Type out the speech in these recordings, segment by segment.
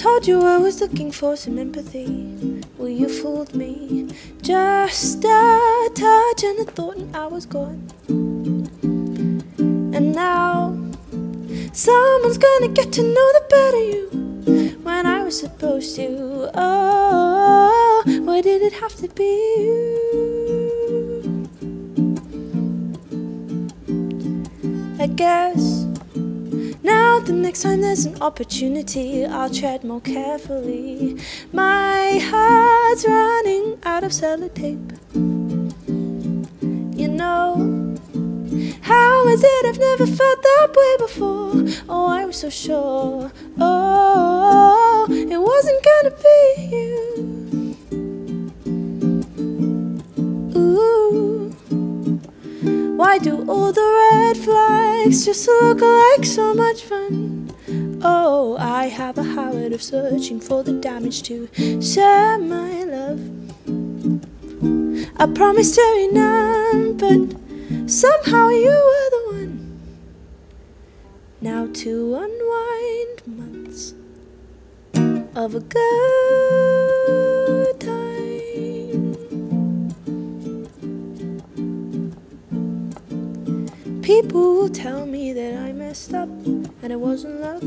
told you I was looking for some empathy. Well, you fooled me. Just a touch and a thought, and I was gone. And now, someone's gonna get to know the better you when I was supposed to. Oh, why did it have to be you? I guess. Now, the next time there's an opportunity, I'll tread more carefully. My heart's running out of sellotape. You know, how is it I've never felt that way before? Oh, I was so sure. Oh, it wasn't gonna be you. Do all the red flags just to look like so much fun? Oh, I have a habit of searching for the damage to share my love. I promised to be none, but somehow you were the one. Now to unwind months of a People tell me that I messed up and it wasn't love.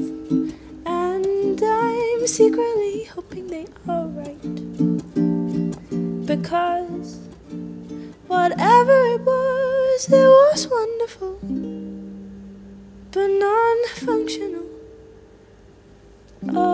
And I'm secretly hoping they are right. Because whatever it was, it was wonderful, but non functional. Oh,